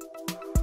you